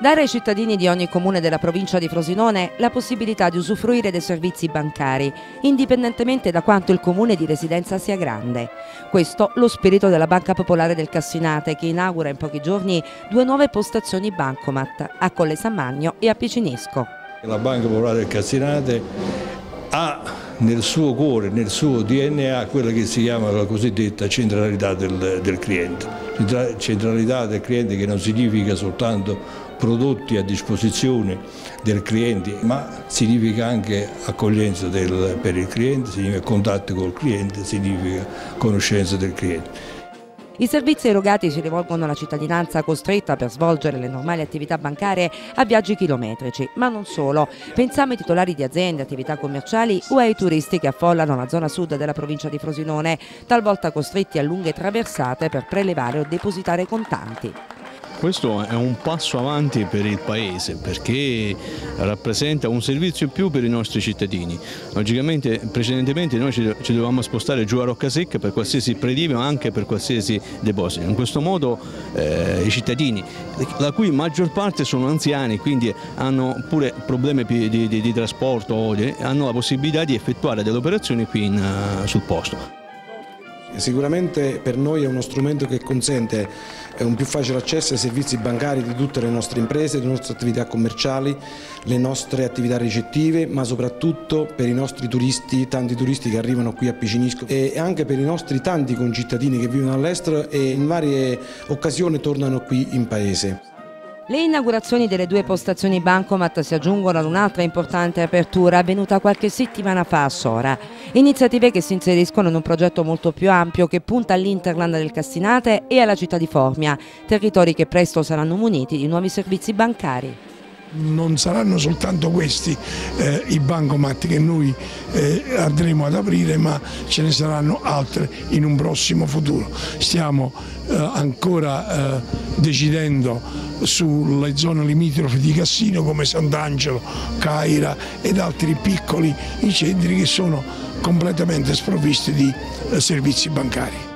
Dare ai cittadini di ogni comune della provincia di Frosinone la possibilità di usufruire dei servizi bancari, indipendentemente da quanto il comune di residenza sia grande. Questo lo spirito della Banca Popolare del Cassinate che inaugura in pochi giorni due nuove postazioni Bancomat a Colle San Magno e a Picinisco. La Banca Popolare del Cassinate ha nel suo cuore, nel suo DNA, quella che si chiama la cosiddetta centralità del, del cliente. Centralità del cliente che non significa soltanto prodotti a disposizione del cliente, ma significa anche accoglienza del, per il cliente, significa contatto col cliente, significa conoscenza del cliente. I servizi erogati si rivolgono alla cittadinanza costretta per svolgere le normali attività bancarie a viaggi chilometrici, ma non solo. Pensiamo ai titolari di aziende, attività commerciali o ai turisti che affollano la zona sud della provincia di Frosinone, talvolta costretti a lunghe traversate per prelevare o depositare contanti. Questo è un passo avanti per il Paese perché rappresenta un servizio in più per i nostri cittadini. Logicamente precedentemente noi ci, dovevamo spostare giù a Roccasecca per qualsiasi prelievo anche per qualsiasi deposito. In questo modo eh, i cittadini, la cui maggior parte sono anziani, quindi hanno pure problemi di, di, di trasporto, hanno la possibilità di effettuare delle operazioni qui in, uh, sul posto. Sicuramente per noi è uno strumento che consente un più facile accesso ai servizi bancari di tutte le nostre imprese, le nostre attività commerciali, le nostre attività ricettive, ma soprattutto per i nostri turisti, tanti turisti che arrivano qui a Picinisco e anche per i nostri tanti concittadini che vivono all'estero e in varie occasioni tornano qui in paese. Le inaugurazioni delle due postazioni Bancomat si aggiungono ad un'altra importante apertura avvenuta qualche settimana fa a Sora. Iniziative che si inseriscono in un progetto molto più ampio che punta all'Interland del Cassinate e alla città di Formia, territori che presto saranno muniti di nuovi servizi bancari non saranno soltanto questi eh, i bancomat che noi eh, andremo ad aprire ma ce ne saranno altre in un prossimo futuro. Stiamo eh, ancora eh, decidendo sulle zone limitrofe di Cassino come Sant'Angelo, Caira ed altri piccoli centri che sono completamente sprovvisti di eh, servizi bancari.